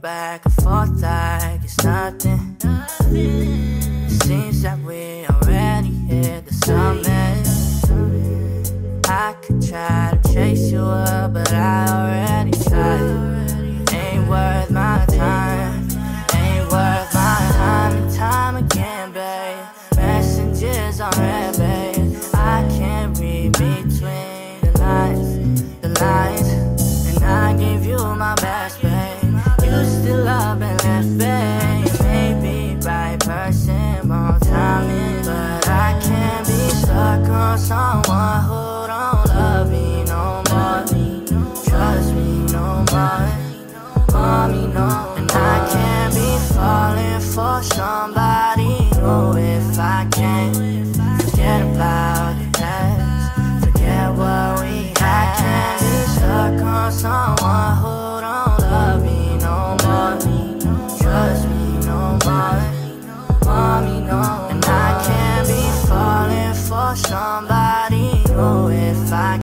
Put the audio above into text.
back and forth like it's nothing. It seems that we already hit the summit. I could try to chase you up, but I already tried. Ain't worth my time. Ain't worth my time and time again, babe. Messages on read, babe. I can't read between the lines, the lines. And I gave you my best, babe. Someone who don't love me no more. Trust me no more. Mommy, no. And I can't be falling for somebody new if I can't forget about the past. Forget what we had. I can't be stuck on someone who don't love me no more. Trust me no more. Mommy, no. Somebody. New if I